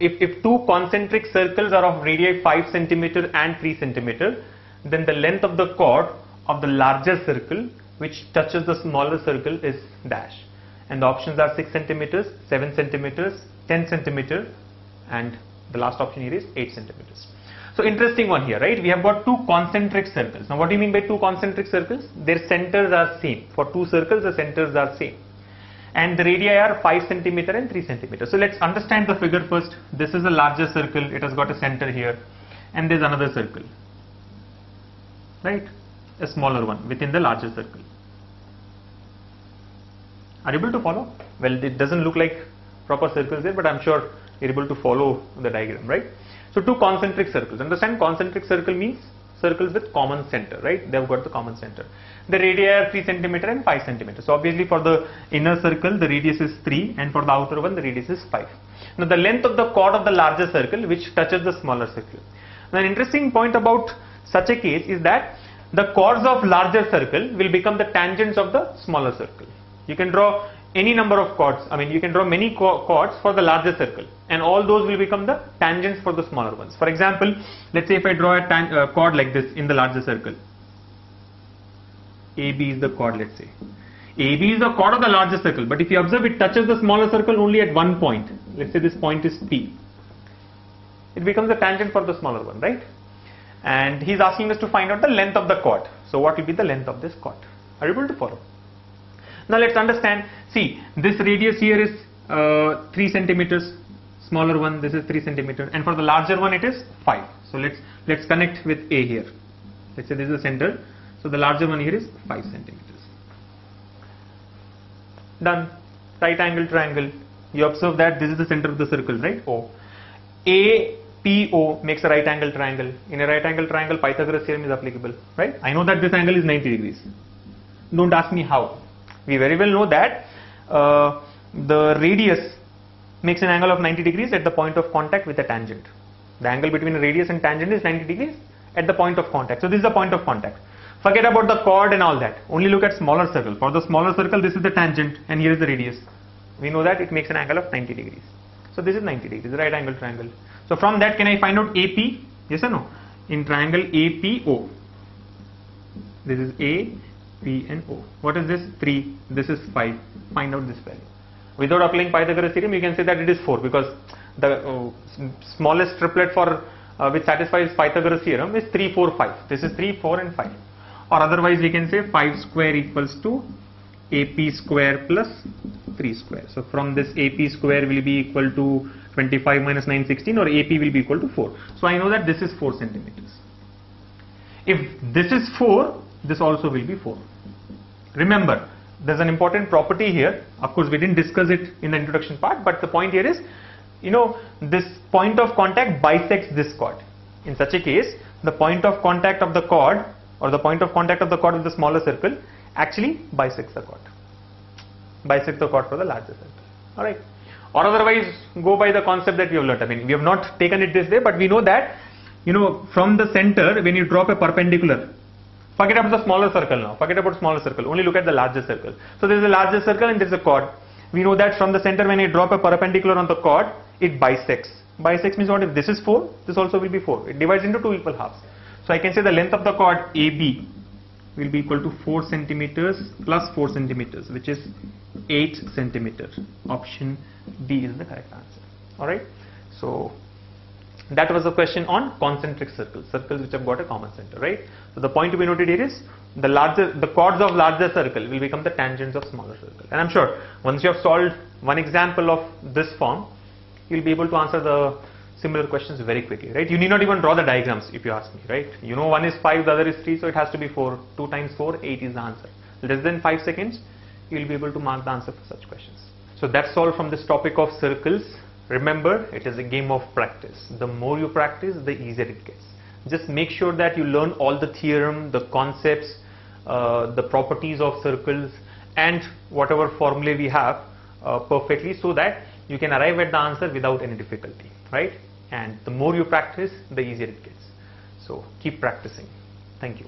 if, if two concentric circles are of radii 5 centimeter and 3 centimeter, then the length of the chord of the larger circle which touches the smaller circle is dash. And the options are 6 centimeters, 7 centimeters, 10 centimeter and the last option here is 8 centimeters. So interesting one here, right? We have got two concentric circles. Now what do you mean by two concentric circles? Their centers are same. For two circles, the centers are same. And the radii are 5 centimeter and 3 centimeter. So let's understand the figure first. This is a larger circle. It has got a center here. And there's another circle. Right? A smaller one within the larger circle. Are you able to follow? Well, it doesn't look like proper circles there, but I'm sure you're able to follow the diagram, right? So two concentric circles. Understand concentric circle means circles with common center, right? They've got the common center. The radii are 3 centimeter and 5 centimeter. So obviously for the inner circle, the radius is 3 and for the outer one, the radius is 5. Now the length of the chord of the larger circle which touches the smaller circle. Now an interesting point about such a case is that the chords of larger circle will become the tangents of the smaller circle. You can draw any number of chords. I mean, you can draw many chords for the larger circle and all those will become the tangents for the smaller ones. For example, let's say if I draw a uh, chord like this in the larger circle. AB is the chord, let's say. AB is the chord of the larger circle, but if you observe it touches the smaller circle only at one point. Let's say this point is P. It becomes a tangent for the smaller one, right? And he's asking us to find out the length of the chord. So what will be the length of this chord? Are you able to follow? Now let's understand, see this radius here is uh, 3 centimeters, smaller one this is 3 centimeter and for the larger one it is 5. So let's let's connect with A here. Let's say this is the center. So the larger one here is 5 centimeters. Done. Right angle triangle. You observe that this is the center of the circle, right? O. APO makes a right angle triangle. In a right angle triangle, Pythagoras theorem is applicable, right? I know that this angle is 90 degrees. Don't ask me how. We very well know that uh, the radius makes an angle of 90 degrees at the point of contact with a tangent. The angle between radius and tangent is 90 degrees at the point of contact. So this is the point of contact. Forget about the chord and all that. Only look at smaller circle. For the smaller circle, this is the tangent and here is the radius. We know that it makes an angle of 90 degrees. So this is 90 degrees, right angle triangle. So from that, can I find out AP? Yes or no? In triangle APO. This is A, P and O. What is this? 3. This is 5. Find out this value. Without applying Pythagoras theorem, you can say that it is 4 because the uh, smallest triplet for uh, which satisfies Pythagoras theorem is 3, 4, 5. This is 3, 4 and 5. Or otherwise we can say 5 square equals to AP square plus 3 square. So from this AP square will be equal to 25 minus 9, 16 or AP will be equal to 4. So I know that this is 4 centimeters. If this is 4, this also will be 4. Remember, there's an important property here. Of course, we didn't discuss it in the introduction part, but the point here is, you know, this point of contact bisects this chord. In such a case, the point of contact of the chord or the point of contact of the chord with the smaller circle actually bisects the chord. Bisects the chord for the larger circle. Alright. Or otherwise, go by the concept that we have learnt. I mean, we have not taken it this way, but we know that, you know, from the center, when you drop a perpendicular, Forget about the smaller circle now. Forget about smaller circle. Only look at the larger circle. So there is a larger circle and there is a chord. We know that from the center when I drop a perpendicular on the chord, it bisects. Bisects means what if this is 4, this also will be 4. It divides into two equal halves. So I can say the length of the chord AB will be equal to 4 centimeters plus 4 centimeters which is 8 centimeters. Option D is the correct answer. Alright. So that was the question on concentric circles, circles which have got a common center, right? So the point to be noted here is the larger, the chords of larger circle will become the tangents of smaller circle. And I'm sure once you have solved one example of this form, you'll be able to answer the similar questions very quickly, right? You need not even draw the diagrams if you ask me, right? You know one is 5, the other is 3, so it has to be 4. 2 times 4, 8 is the answer. Less than 5 seconds, you'll be able to mark the answer for such questions. So that's all from this topic of circles. Remember, it is a game of practice. The more you practice, the easier it gets. Just make sure that you learn all the theorem, the concepts, uh, the properties of circles and whatever formulae we have uh, perfectly so that you can arrive at the answer without any difficulty, right? And the more you practice, the easier it gets. So keep practicing. Thank you.